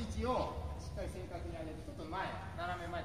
位置をしっかり正確に上げてちょっと前斜め前